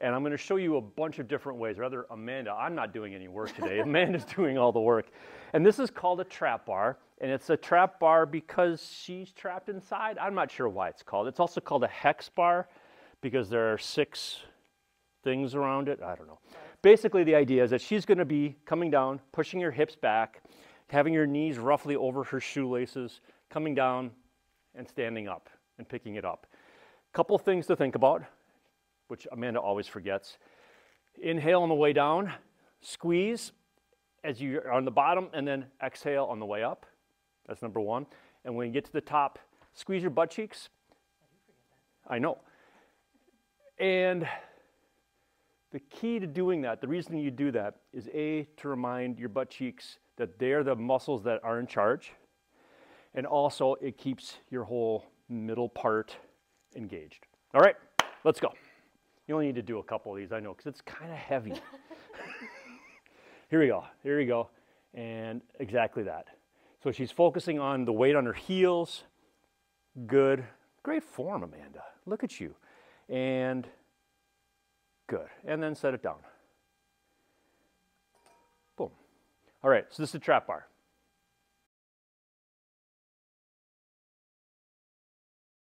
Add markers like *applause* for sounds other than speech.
And I'm going to show you a bunch of different ways. Rather, Amanda, I'm not doing any work today. *laughs* Amanda's doing all the work. And this is called a trap bar. And it's a trap bar because she's trapped inside. I'm not sure why it's called. It's also called a hex bar because there are six things around it. I don't know. Basically, the idea is that she's going to be coming down, pushing your hips back, having your knees roughly over her shoelaces, coming down and standing up and picking it up. Couple things to think about which Amanda always forgets. Inhale on the way down, squeeze as you're on the bottom, and then exhale on the way up. That's number one. And when you get to the top, squeeze your butt cheeks. I know. And the key to doing that, the reason you do that is A, to remind your butt cheeks that they're the muscles that are in charge. And also, it keeps your whole middle part engaged. All right, let's go. You only need to do a couple of these, I know, because it's kind of heavy. *laughs* Here we go. Here we go. And exactly that. So she's focusing on the weight on her heels. Good. Great form, Amanda. Look at you. And good. And then set it down. Boom. All right, so this is a trap bar.